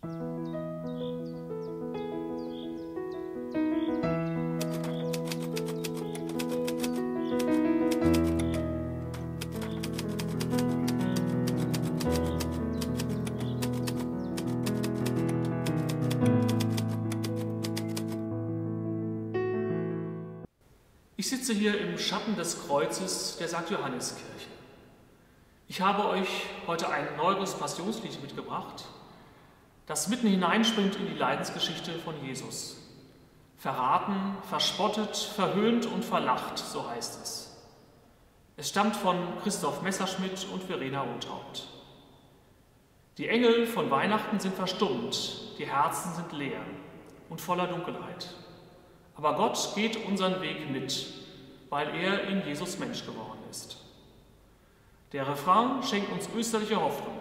Ich sitze hier im Schatten des Kreuzes der St. Johanneskirche. Ich habe euch heute ein neues Passionslied mitgebracht, das mitten hineinspringt in die Leidensgeschichte von Jesus. Verraten, verspottet, verhöhnt und verlacht, so heißt es. Es stammt von Christoph Messerschmidt und Verena Rothaupt. Die Engel von Weihnachten sind verstummt, die Herzen sind leer und voller Dunkelheit. Aber Gott geht unseren Weg mit, weil er in Jesus Mensch geworden ist. Der Refrain schenkt uns österliche Hoffnung.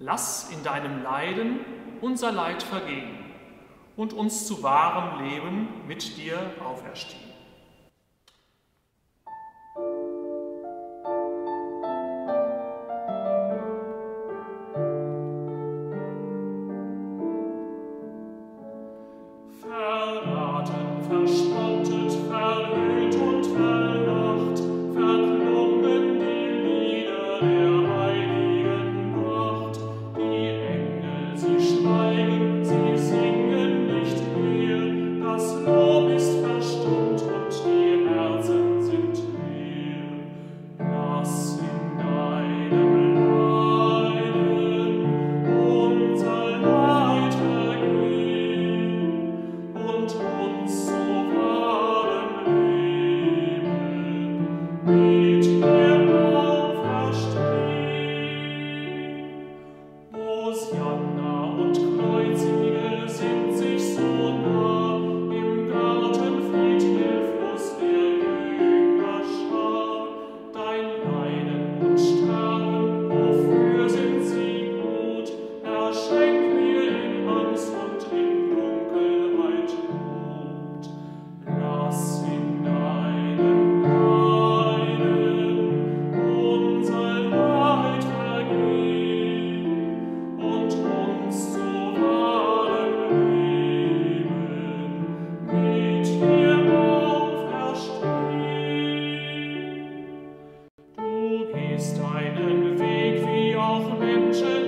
Lass in deinem Leiden unser Leid vergehen und uns zu wahrem Leben mit dir auferstehen. einen Weg, wie auch Menschen